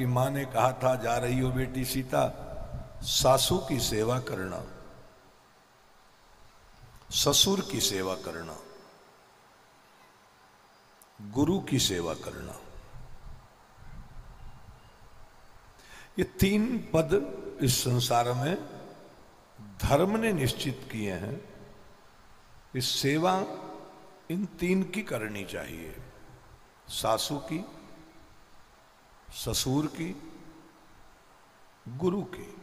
आपकी माँ ने कहा, था, जा रही हो बेटी सीता, सासू की सेवा करना, ससुर की सेवा करना, गुरु की सेवा करना। ये तीन पद इस संसार में धर्म ने निश्चित किए हैं। इस सेवा इन तीन की करनी चाहिए, सासू की ससुर की, गुरु की।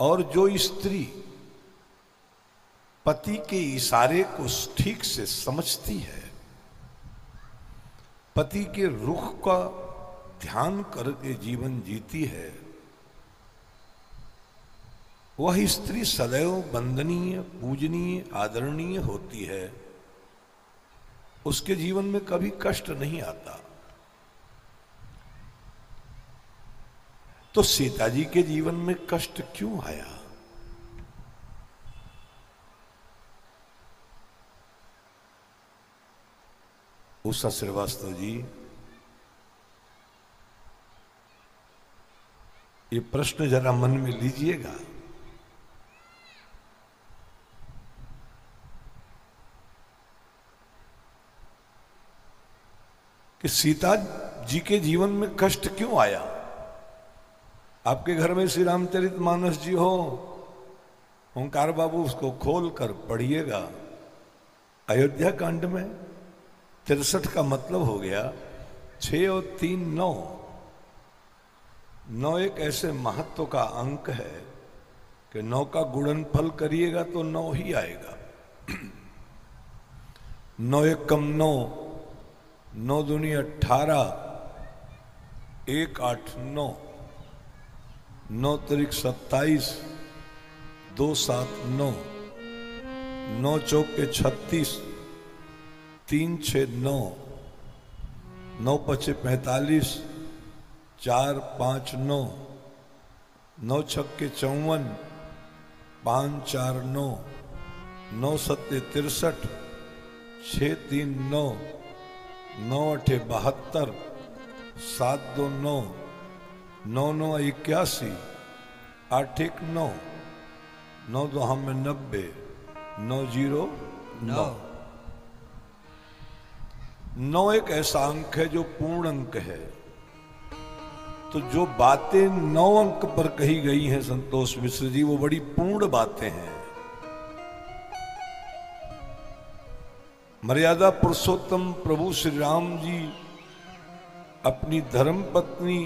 और जो स्त्री पति के इशारे को ठीक से समझती है, पति के रुख का ध्यान करके जीवन जीती है, वह स्त्री सदैव वंदनीय, पूजनीय, आदरणीय होती है। उसके जीवन में कभी कष्ट नहीं आता। तो सीता जी के जीवन में कष्ट क्यों आया? उषा श्रीवास्तव जी, ये प्रश्न जरा मन में लीजिएगा। कि सीता जी के जीवन में कष्ट क्यों आया? आपके घर में श्री रामचरित मानस जी हो, ओंकार बाबू उसको खोल कर पढ़िएगा। अयोध्या कांड में तिरसठ का मतलब हो गया छ और तीन नौ। नौ एक ऐसे महत्व का अंक है कि नौ का गुणनफल करिएगा तो नौ ही आएगा। नौ एक कम नौ नौ दुनिया अठारह एक आठ नौ। नौ तरीक सत्ताईस, दो सात नौ नौ चौक के छत्तीस, तीन छ नौ नौ पचे पैंतालीस, चार पाँच नौ नौ छक्के चौवन, पाँच चार नौ नौ सत्ते तिरसठ छ तीन नौ नौ अठे बहत्तर, सात दो नौ नौ नौ इक्यासी आठ एक नौ नौ दो हम नब्बे नौ ज़ीरो नौ। नौ एक ऐसा अंक है जो पूर्ण अंक है। तो जो बातें नौ अंक पर कही गई हैं संतोष मिश्र जी वो बड़ी पूर्ण बातें हैं। मर्यादा पुरुषोत्तम प्रभु श्री राम जी अपनी धर्म पत्नी